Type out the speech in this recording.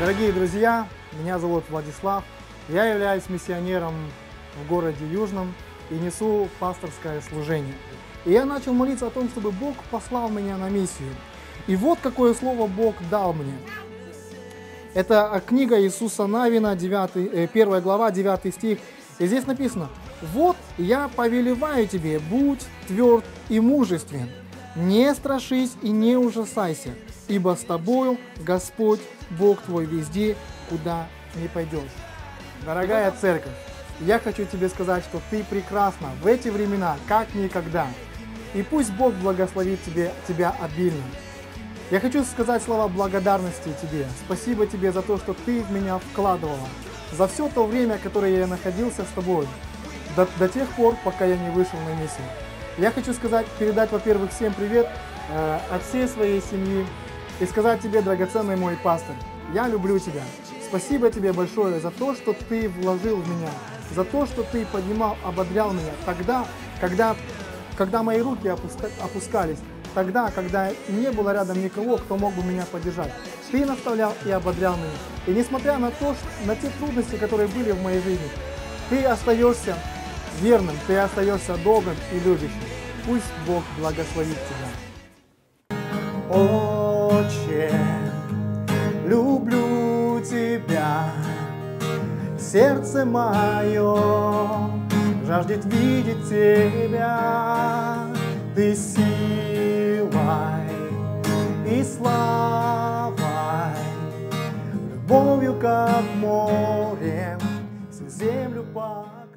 друзья, меня зовут Владислав. Я являюсь миссионером в городе Южном и несу пасторское служение. И я начал молиться о том, чтобы Бог послал меня на миссию. И вот какое слово Бог дал мне. Это книга Иисуса Навина, 9, 1 глава, 9 стих. И здесь написано, «Вот я повелеваю тебе, будь тверд и мужествен, не страшись и не ужасайся, ибо с тобою Господь Бог твой везде, куда не пойдешь». Дорогая церковь, я хочу тебе сказать, что ты прекрасна в эти времена, как никогда. И пусть Бог благословит тебе, тебя обильно. Я хочу сказать слова благодарности тебе. Спасибо тебе за то, что ты в меня вкладывала. За все то время, которое я находился с тобой. До, до тех пор, пока я не вышел на миссию. Я хочу сказать, передать, во-первых, всем привет э, от всей своей семьи и сказать тебе, драгоценный мой пастор, я люблю тебя. Спасибо тебе большое за то, что ты вложил в меня, за то, что ты поднимал, ободрял меня тогда, когда, когда мои руки опускались, тогда, когда не было рядом никого, кто мог бы меня поддержать. Ты наставлял и ободрял меня. И несмотря на то, что, на те трудности, которые были в моей жизни, ты остаешься верным, ты остаешься добрым и любящим. Пусть Бог благословит тебя. Отче, сердце мое жаждет видеть тебя. Ты силой и славой, любовью, как морем всю землю под...